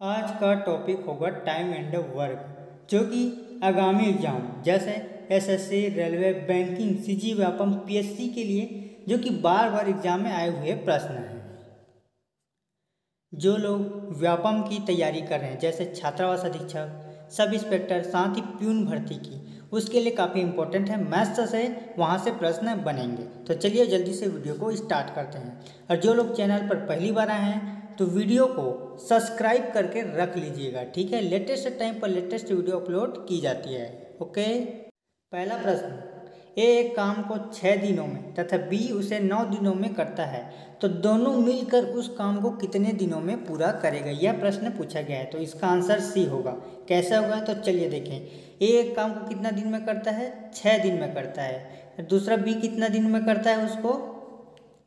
आज का टॉपिक होगा टाइम एंड वर्क जो कि आगामी एग्ज़ाम जैसे SSC railway banking CG Vyapam PSC के लिए, जो कि बार बार एग्ज़ाम में आए हुए प्रश्न हैं। जो लोग व्यापम की तैयारी कर रहे हैं, जैसे छात्रावास अधीक्षक, सब इंस्पेक्टर साथ ही प्यून भर्ती की, उसके लिए काफ़ी इंपॉर्टेंट है मैथ्स से वहाँ से प्रश्न बनेंगे। तो चलिए जल्दी से वीडियो को स्टार्ट करते हैं। और जो लोग चैनल पर पहली बार आए हैं तो वीडियो को सब्सक्राइब करके रख लीजिएगा, ठीक है? लेटेस्ट टाइम पर लेटेस्ट वीडियो अपलोड की जाती है, ओके? पहला प्रश्न, ए एक काम को छः दिनों में तथा बी उसे नौ दिनों में करता है तो दोनों मिलकर उस काम को कितने दिनों में पूरा करेगा? यह प्रश्न पूछा गया है तो इसका आंसर सी होगा। कैसा होगा? तो चलिए देखें, ए एक काम को कितना दिन में करता है? छः दिन में करता है। दूसरा बी कितना दिन में करता है उसको?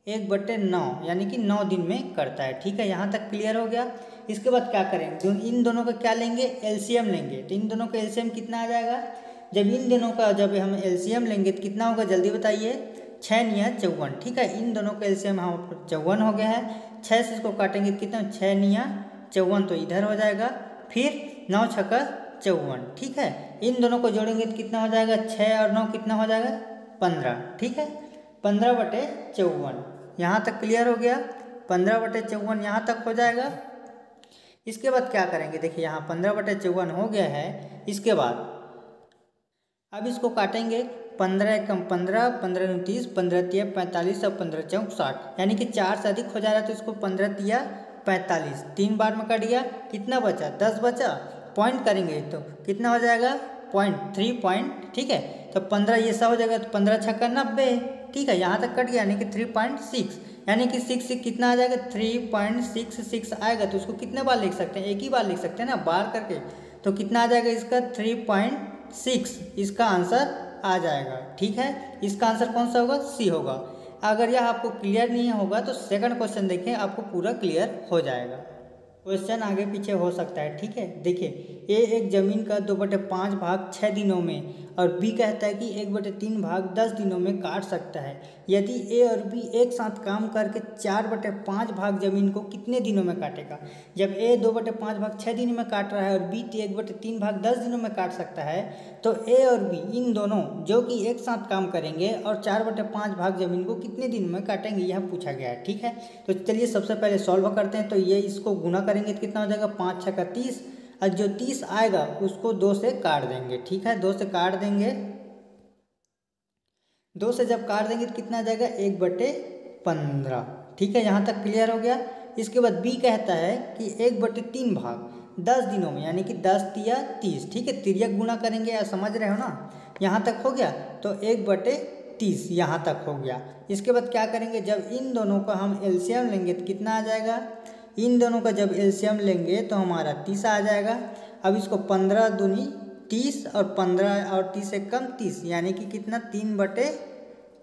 एक बटे नौ, यानी कि नौ दिन में करता है। ठीक है, यहाँ तक क्लियर हो गया। इसके बाद क्या करेंगे इन दोनों का क्या लेंगे? एलसीएम लेंगे। तो इन दोनों का एलसीएम कितना आ जाएगा? जब इन दोनों का, जब हम एलसीएम लेंगे तो कितना होगा? जल्दी बताइए। छः निया चौवन। ठीक है, इन दोनों का एलसीएम हम चौवन हो गया है। छः से इसको काटेंगे तो कितना? छः निया चौवन। तो इधर हो जाएगा। फिर नौ छक्का चौवन। ठीक है, इन दोनों को जोड़ेंगे तो कितना हो जाएगा? छः और नौ कितना हो जाएगा? पंद्रह। ठीक है, पंद्रह बटे चौवन। यहाँ तक क्लियर हो गया। पंद्रह बटे चौवन यहाँ तक हो जाएगा। इसके बाद क्या करेंगे? देखिए, यहाँ पंद्रह बटे चौवन हो गया है। इसके बाद अब इसको काटेंगे। पंद्रह कम पंद्रह पंद्रह उनतीस, पंद्रह तिया पैंतालीस और पंद्रह चौक साठ। यानी कि चार से अधिक हो जा रहा है तो इसको पंद्रह तिया पैंतालीस। तीन बार में कट गया कितना बचा? दस बचा। पॉइंट करेंगे तो कितना हो जाएगा? पॉइंट थ्री पॉइंट ठीक है? तो पंद्रह ये सब हो जाएगा तो पंद्रह छक्का नब्बे, ठीक है? यहाँ तक कट गया, यानी कि थ्री पॉइंट सिक्स यानी कि सिक्स कितना आ जाएगा? थ्री पॉइंट सिक्स सिक्स आएगा तो उसको कितने बार लिख सकते हैं? एक ही बार लिख सकते हैं ना, बार करके। तो कितना आ जाएगा इसका? थ्री पॉइंट सिक्स इसका आंसर आ जाएगा, ठीक है? इसका आंसर कौन सा होगा? सी होगा। अगर यह आपको क्लियर नहीं होगा तो सेकंड क्वेश्चन देखें, आपको पूरा क्लियर हो जाएगा। क्वेश्चन आगे पीछे हो सकता है, ठीक है? देखिए ए एक ज़मीन का दो बटे पाँच भाग छः दिनों में और बी कहता है कि एक बटे तीन भाग दस दिनों में काट सकता है। यदि ए और बी एक साथ काम करके चार बटे पाँच भाग ज़मीन को कितने दिनों में काटेगा? जब ए दो बटे पाँच भाग छः दिन में काट रहा है और बी एक बटे तीन भाग दस दिनों में काट सकता है तो ए और बी इन दोनों जो कि एक साथ काम करेंगे और चार बटे पाँच भाग ज़मीन को कितने दिन में काटेंगे, यह पूछा गया है, ठीक है? तो चलिए, सबसे पहले सॉल्व करते हैं तो ये इसको गुना करेंगे तो कितना हो जाएगा? पाँच छः का तीस। और जो तीस आएगा, उसको दो से काट देंगे, ठीक है? दो से काट देंगे। दो से जब काट देंगे तो कितना जाएगा? एक बटे पंद्रह। ठीक है? यहाँ तक क्लियर हो गया? इसके बाद बी कहता है कि एक बटे तीन भाग, दस दिनों में, यानी कि दस तिया तीस। ठीक है? तिरक गुना करेंगे, या समझ रहे हो ना? यहाँ तक हो गया? तो एक बटे तीस यहाँ तक हो गया। इसके बाद क्या करेंगे? जब इन दोनों का हम एलसीएम लेंगे तो कितना आ जाएगा? इन दोनों का जब एल्शियम लेंगे तो हमारा तीस आ जाएगा। अब इसको पंद्रह दूनी तीस और पंद्रह और तीस से कम तीस, यानी कि कितना? तीन बटे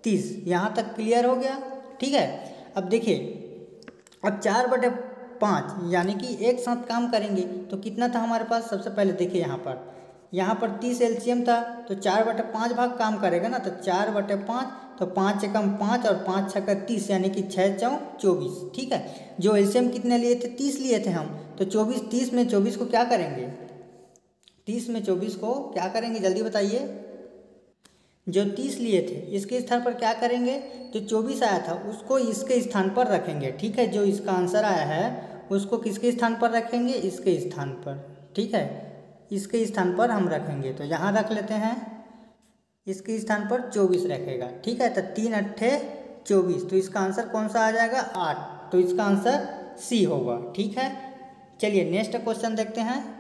तीस। यहाँ तक क्लियर हो गया? ठीक है? अब देखिए, अब चार बटे पाँच, यानी कि एक साथ काम करेंगे तो कितना था हमारे पास? सबसे पहले देखिए यहाँ पर। यहाँ पर तीस एल्शियम था तो चार बटे पाँच भाग काम करेगा ना? तो चार बटे पाँच तो पाँच से कम पाँच और पाँच छः का तीस, यानी कि छः चौ चौबीस, ठीक है? जो एल्शियम कितने लिए थे? तीस लिए थे हम। तो चौबीस, तीस में चौबीस को क्या करेंगे? तीस में चौबीस को क्या करेंगे? जल्दी बताइए। जो तीस लिए थे, इसके स्थान पर क्या करेंगे? जो चौबीस आया था, उसको इसके स्थान पर रखेंगे, ठीक है? जो इसका आंसर आया है, उसको किसके स्थान पर रखेंगे? इसके स्थान पर, ठीक है? इसके स्थान पर हम रखेंगे। तो यहाँ रख लेते हैं। इसके स्थान पर चौबीस रखेगा। ठीक है तो तीन अट्ठे चौबीस। तो इसका आंसर कौन सा आ जाएगा? आठ। तो इसका आंसर सी होगा। ठीक है? चलिए, नेक्स्ट क्वेश्चन देखते हैं।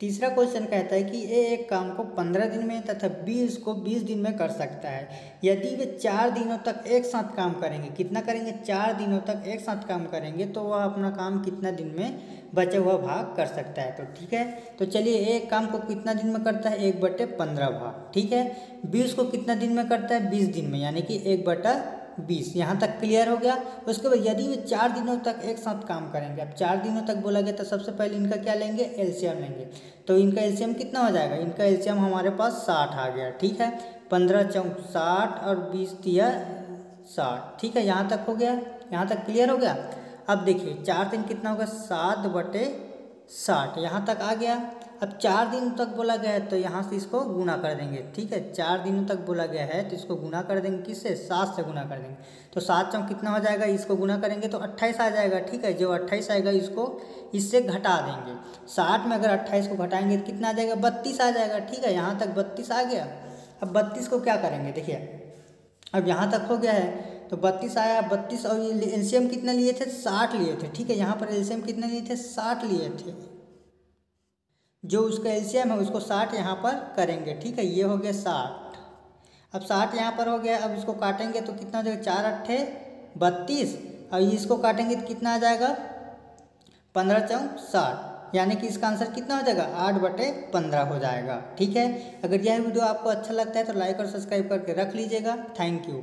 तीसरा क्वेश्चन कहता है कि ए एक काम को पंद्रह दिन में तथा बी इसको बीस दिन में कर सकता है। यदि वे चार दिनों तक एक साथ काम करेंगे, कितना करेंगे? चार दिनों तक एक साथ काम करेंगे तो वह अपना काम कितना दिन में बचा हुआ भाग कर सकता है। तो ठीक है? तो चलिए एक काम को कितना दिन में करता है? एक बटे पंद्रह भाग। ठीक है? बीस को कितना दिन में करता है? बीस दिन में, यानी कि एक बटा बीस, यहाँ तक क्लियर हो गया। उसके बाद यदि वे चार दिनों तक एक साथ काम करेंगे, अब चार दिनों तक बोला गया तो सबसे पहले इनका क्या लेंगे? एलसीएम लेंगे। तो इनका एलसीएम कितना हो जाएगा? इनका एलसीएम हमारे पास साठ आ गया, ठीक है? पंद्रह चौक साठ और बीस तिया साठ, ठीक है? यहाँ तक हो गया, यहाँ तक क्लियर हो गया? अब देखिए, चार दिन कितना होगा? सात बटे साठ, यहाँ तक आ गया। अब चार दिन तक बोला गया है तो यहाँ से इसको गुना कर देंगे। ठीक है, चार दिनों तक बोला गया है तो इसको गुना कर देंगे किससे? सात से गुना कर देंगे। तो सात चौक कितना हो जाएगा? इसको गुना करेंगे तो अट्ठाईस आ जाएगा। ठीक है, जो अट्ठाईस आएगा, इसको इससे घटा देंगे। साठ में अगर अट्ठाईस को घटाएँगे तो कितना आ जाएगा? बत्तीस आ जाएगा। ठीक है, यहाँ तक बत्तीस आ गया। अब बत्तीस को क्या करेंगे? देखिए, अब यहाँ तक हो गया है तो बत्तीस आया, बत्तीस और एलसीएम कितना लिए थे? साठ लिए थे। ठीक है, यहाँ पर एलसीएम कितना लिए थे? साठ लिए थे। जो उसका एलसीएम है, उसको साठ यहाँ पर करेंगे। ठीक है, ये हो गया साठ। अब साठ यहाँ पर हो गया, अब इसको काटेंगे तो कितना हो जाएगा? चार अट्ठे बत्तीस। और इसको काटेंगे तो कितना आ जाएगा? पंद्रह चौक साठ। यानी कि इसका आंसर कितना हो जाएगा? आठ बटे पंद्रह हो जाएगा। ठीक है, अगर यह वीडियो आपको अच्छा लगता है तो लाइक और सब्सक्राइब करके रख लीजिएगा। Thank you.